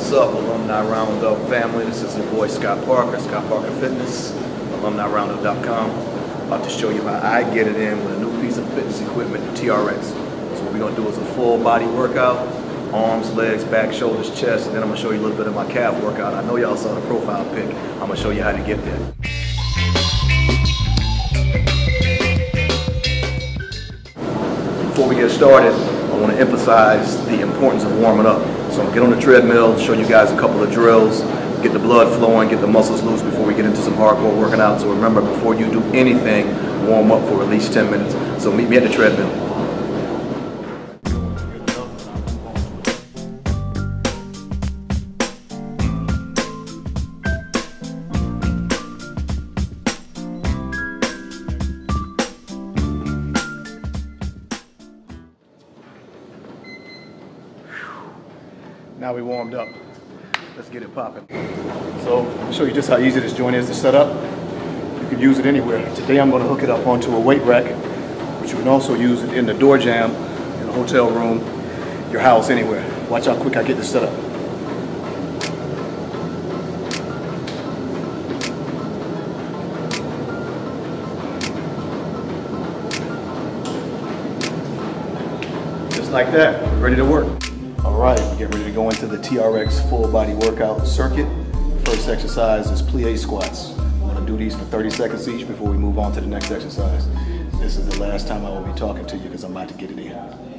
What's up, Alumni Roundup family? This is your boy Scott Parker, Scott Parker Fitness, alumniroundup.com. About to show you how I get it in with a new piece of fitness equipment, the TRX. So what we're gonna do is a full body workout, arms, legs, back, shoulders, chest, and then I'm gonna show you a little bit of my calf workout. I know y'all saw the profile pic. I'm gonna show you how to get there. Before we get started, want to emphasize the importance of warming up. So get on the treadmill, show you guys a couple of drills, get the blood flowing, get the muscles loose before we get into some hardcore working out. So remember, before you do anything, warm up for at least 10 minutes. So meet me at the treadmill. Now we warmed up. Let's get it popping. So I'll show you just how easy this joint is to set up. You can use it anywhere. Today I'm going to hook it up onto a weight rack, but you can also use it in the door jamb, in a hotel room, your house, anywhere. Watch how quick I get this set up. Just like that, ready to work. Right, we're getting ready to go into the TRX full body workout circuit. First exercise is plie squats. I'm gonna do these for 30 seconds each before we move on to the next exercise. This is the last time I will be talking to you because I'm about to get it in.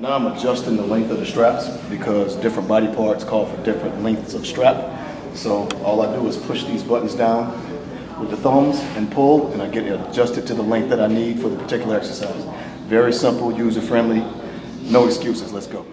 Now I'm adjusting the length of the straps because different body parts call for different lengths of strap. So all I do is push these buttons down with the thumbs and pull and I get it adjusted to the length that I need for the particular exercise. Very simple, user friendly, no excuses, let's go.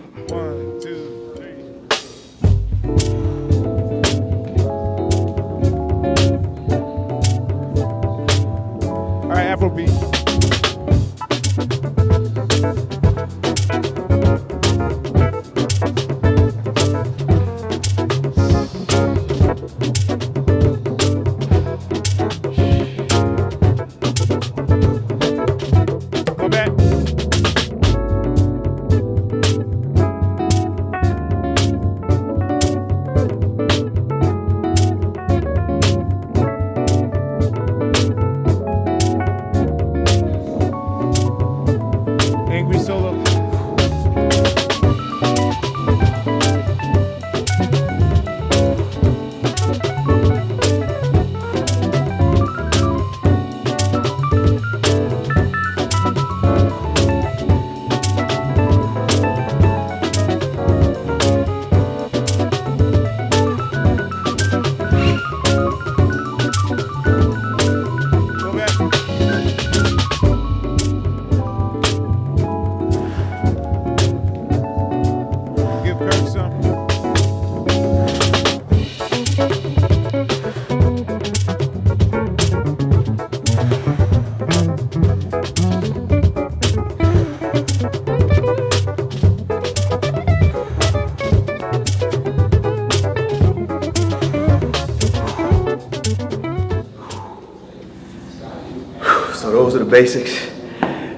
So those are the basics.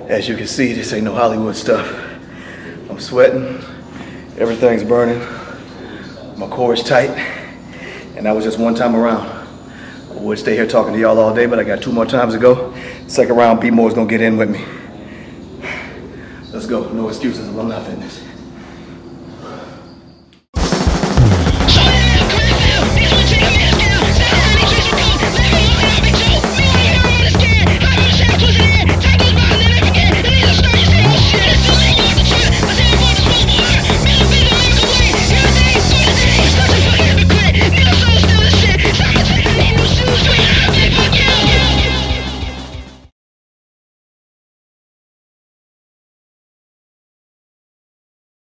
As you can see, this ain't no Hollywood stuff. I'm sweating, everything's burning, my core is tight, and that was just one time around. I would stay here talking to y'all all day, but I got two more times to go. Second round, Be Moore's gonna get in with me. Let's go, no excuses, alumni fitness.